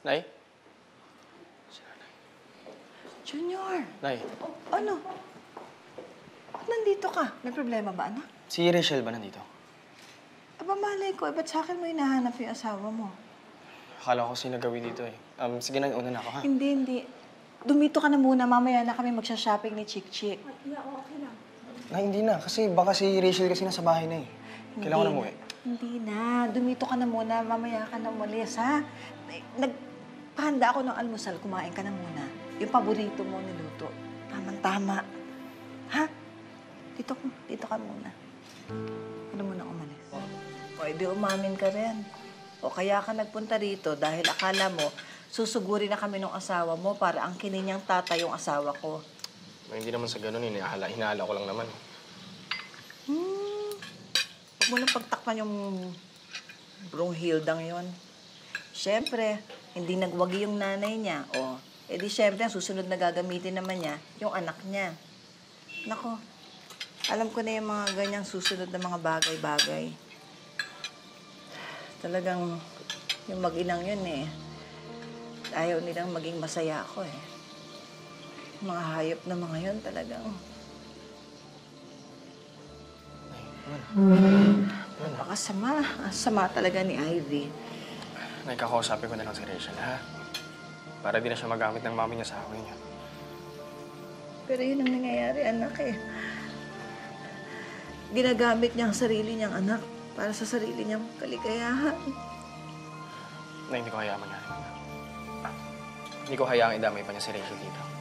Nay? Junior, Nay, ano? Ba't nandito ka? May problema ba, anak? si Rachel ba nandito? Aba, malay ko. Eh, ba't sa akin mo hinahanap yung asawa mo? Akala ko sinagawin dito eh. Um, sige na, una na ako ha. Hindi, hindi. Dumito ka na muna. Mamaya na kami magsha-shopping ni Chick Chick. Nay, hindi na. Kasi baka si Rachel kasi nasa bahay na eh. Kailangan ko na umuwi. Hindi na. Dumito ka na muna. Mamaya ka na umalis, ha? Nagpahanda ako ng almusal. Kumain ka na muna. Yung paborito mo niluto. Tamang-tama. Ha? Dito, dito ka muna. Ano muna umalis? O, edi umamin ka rin. O kaya ka nagpunta rito dahil akala mo, susuguri na kami ng asawa mo para ang niyang tatay yung asawa ko. Nay, hindi naman sa ganun eh. Hinahala, hinahala ko lang naman. Hmm. Huwag mo nang pagtakpan yung Brunhildang yon. Siyempre, hindi nagwagi yung nanay niya. O, edi siyempre, ang susunod na gagamitin naman niya, yung anak niya. Nako, alam ko na yung mga ganyang susunod na mga bagay-bagay. Talagang, yung mag-inang yun eh, ayaw nilang maging masaya ako eh. Mga hayop na mga yun talagang, Napakasama. Ang sama talaga ni Ivy. Nay, kakausapin ko na lang si Rachel ha. Para di na siya magamit ng mami niya sa away niya. Pero yun ang nangyayari, anak eh. Ginagamit niya ang sarili niyang anak para sa sarili niyang kaligayahan. Nay, hindi ko hayaan mangyari. Hindi ko hayaang idamay pa niya si Rachel dito.